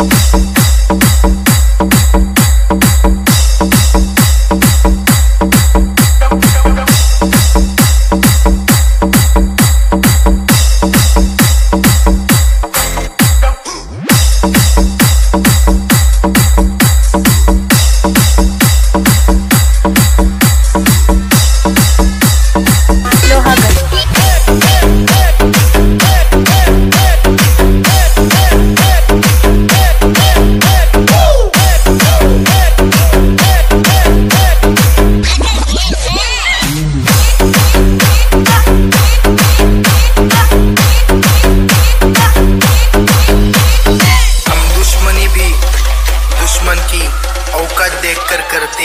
हम देखकर करते।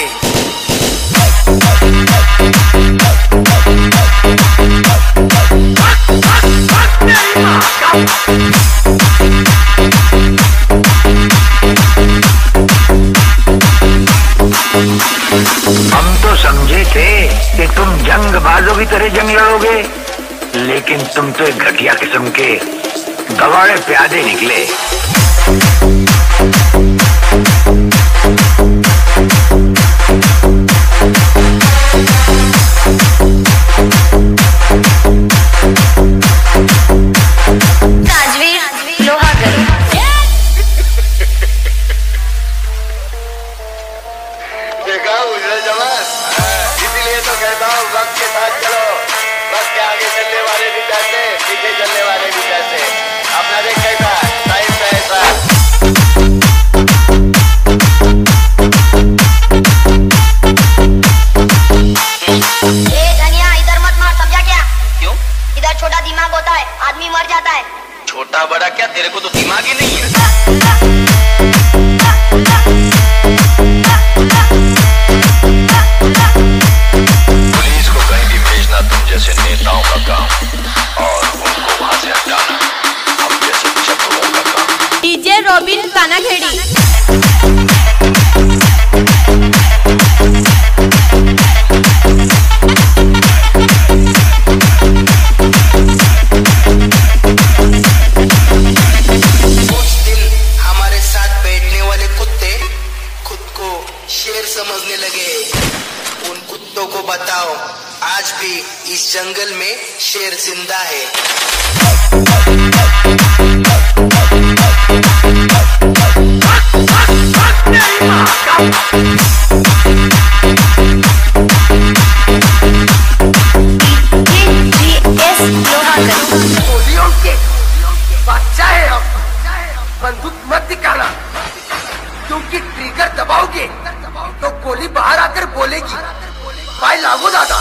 हम तो समझे थे कि तुम जंग बाजों की तरह जंग लड़ोगे, लेकिन तुम तो एक घटिया किस्म के गवाड़े प्यादे निकले। होता है आदमी मर जाता है। छोटा बड़ा क्या तेरे को तो दिमाग ही नहीं है? पुलिस को कहीं भी भेजना तुम जैसे नेताओं का काम और उनको वहाँ से हटाना हम जैसे चतुरों का काम। डीजे रॉबिन कानाखेड़ी समझने लगे। उन कुत्तों को बताओ, आज भी इस जंगल में शेर ज़िंदा है। बंदूक मत क्योंकि ट्रिगर दबाओगे तो गोली बाहर आकर बोलेगी। भाई लागू दादा।